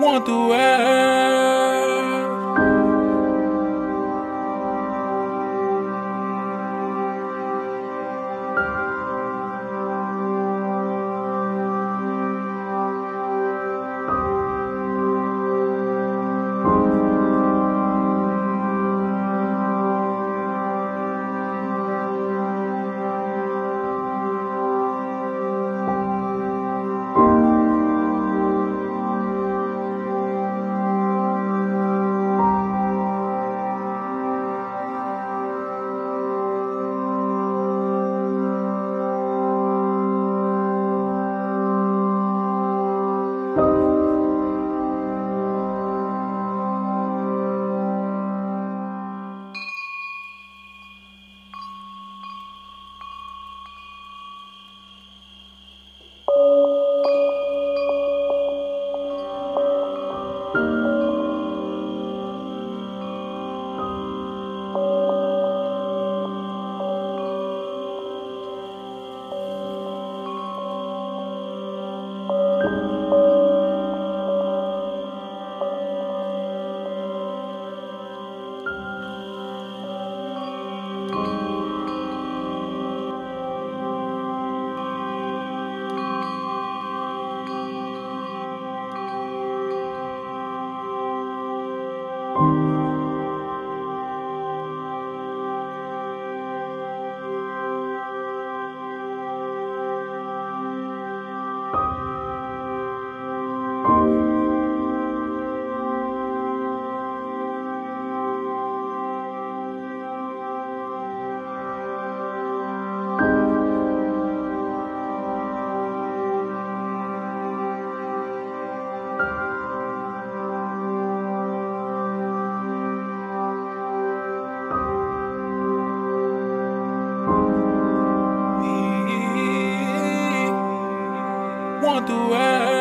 want the world. the way.